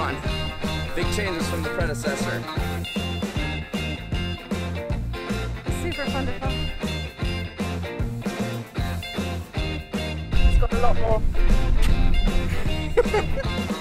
fun. Big changes from the predecessor. Super fun to film. It's got a lot more.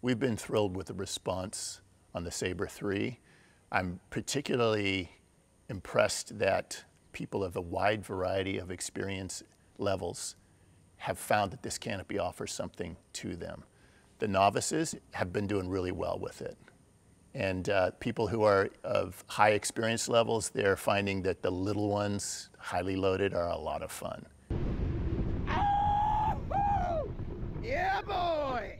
We've been thrilled with the response on the Sabre 3. I'm particularly impressed that people of a wide variety of experience levels have found that this canopy offers something to them. The novices have been doing really well with it. And uh, people who are of high experience levels, they're finding that the little ones, highly loaded, are a lot of fun. Yeah, boy!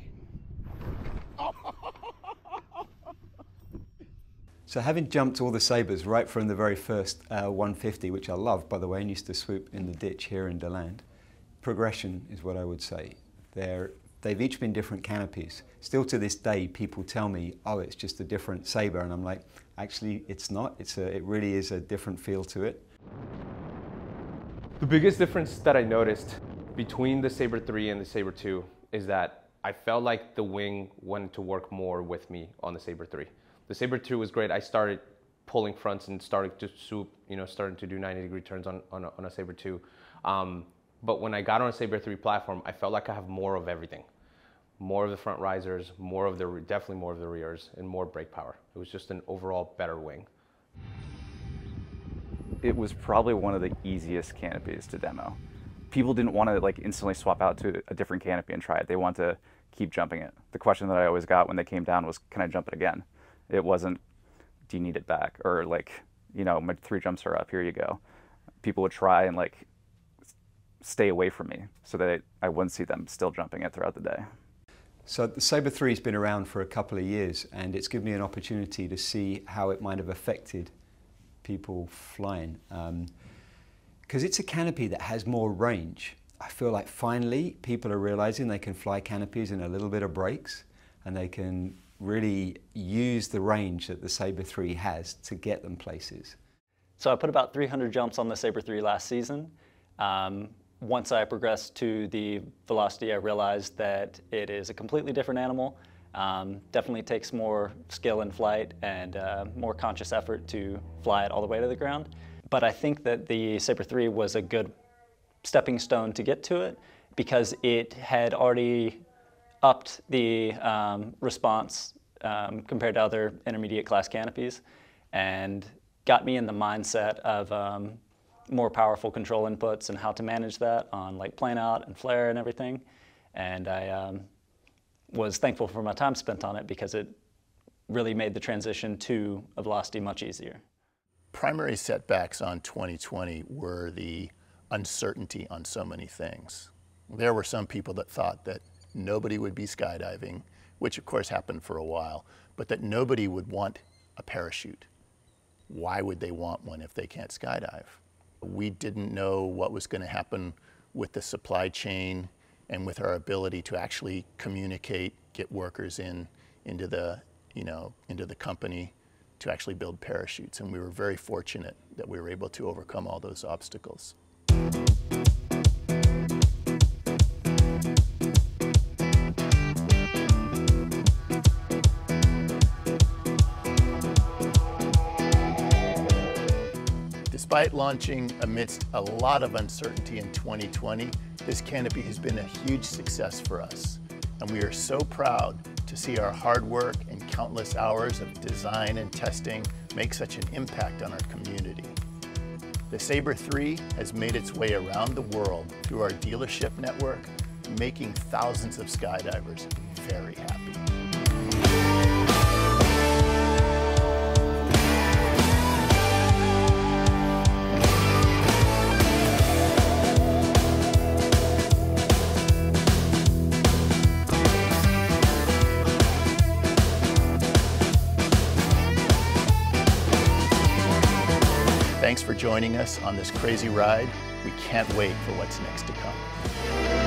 So having jumped all the sabres right from the very first uh, 150, which I love, by the way, and used to swoop in the ditch here in DeLand, progression is what I would say. They're, they've each been different canopies. Still to this day, people tell me, oh, it's just a different sabre, and I'm like, actually, it's not. It's a, it really is a different feel to it. The biggest difference that I noticed between the Sabre 3 and the Sabre 2 is that I felt like the wing wanted to work more with me on the Sabre 3. The Sabre 2 was great. I started pulling fronts and started to swoop, you know, starting to do 90 degree turns on, on, a, on a Sabre 2. Um, but when I got on a Sabre 3 platform, I felt like I have more of everything. More of the front risers, more of the, definitely more of the rears, and more brake power. It was just an overall better wing. It was probably one of the easiest canopies to demo. People didn't want to like instantly swap out to a different canopy and try it. They want to keep jumping it. The question that I always got when they came down was, can I jump it again? It wasn't, do you need it back? Or like, you know, my three jumps are up, here you go. People would try and like stay away from me so that I wouldn't see them still jumping it throughout the day. So the Sabre 3 has been around for a couple of years and it's given me an opportunity to see how it might have affected people flying. Because um, it's a canopy that has more range. I feel like finally people are realizing they can fly canopies in a little bit of brakes and they can really use the range that the Sabre 3 has to get them places. So I put about 300 jumps on the Sabre 3 last season. Um, once I progressed to the Velocity, I realized that it is a completely different animal. Um, definitely takes more skill in flight and uh, more conscious effort to fly it all the way to the ground. But I think that the Sabre 3 was a good stepping stone to get to it because it had already upped the um, response um, compared to other intermediate class canopies and got me in the mindset of um, more powerful control inputs and how to manage that on like plane out and flare and everything. And I um, was thankful for my time spent on it because it really made the transition to a velocity much easier. Primary setbacks on 2020 were the uncertainty on so many things. There were some people that thought that nobody would be skydiving, which of course happened for a while, but that nobody would want a parachute. Why would they want one if they can't skydive? We didn't know what was going to happen with the supply chain and with our ability to actually communicate, get workers in into the, you know, into the company to actually build parachutes. And we were very fortunate that we were able to overcome all those obstacles. Despite launching amidst a lot of uncertainty in 2020, this canopy has been a huge success for us. And we are so proud to see our hard work and countless hours of design and testing make such an impact on our community. The Sabre 3 has made its way around the world through our dealership network, making thousands of skydivers very Thanks for joining us on this crazy ride. We can't wait for what's next to come.